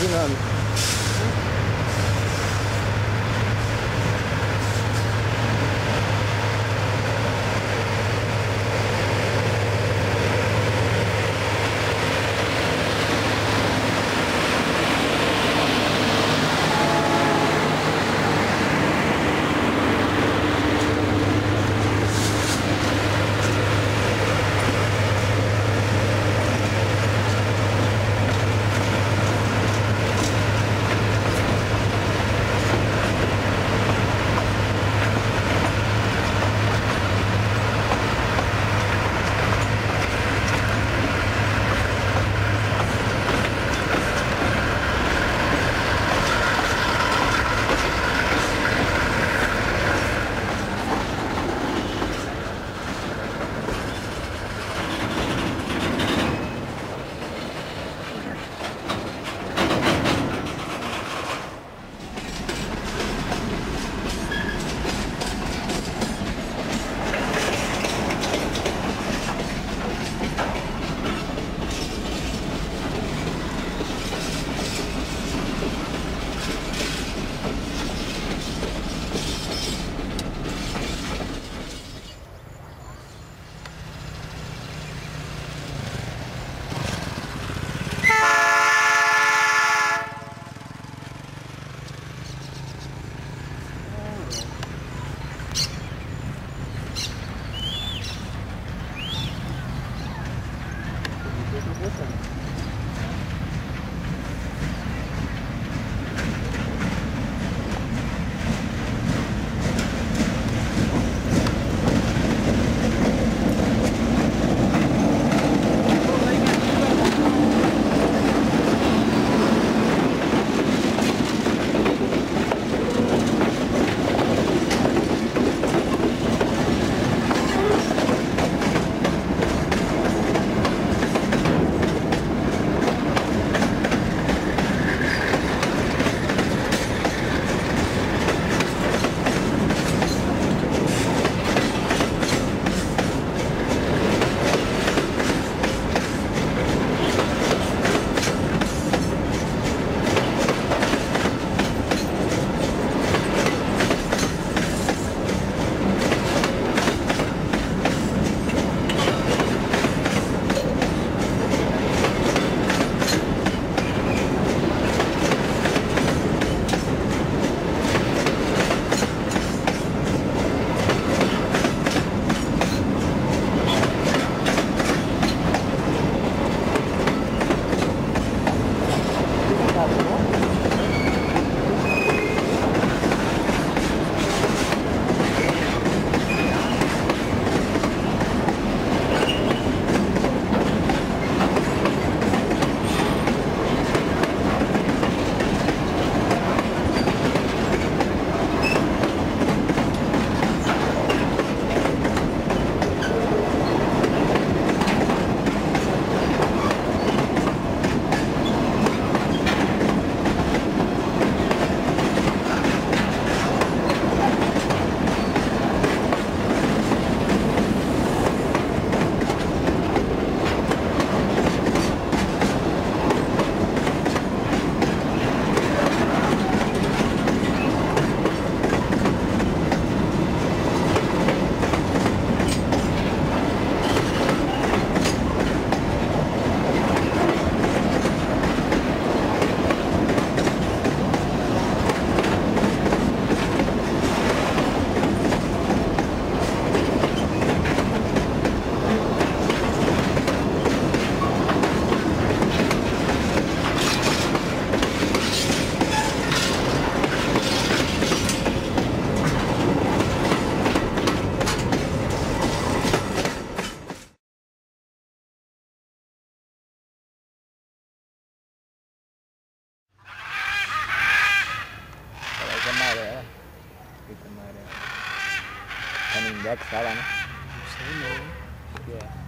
Ferdinand. Canindé que fala, né? Não sei não. É.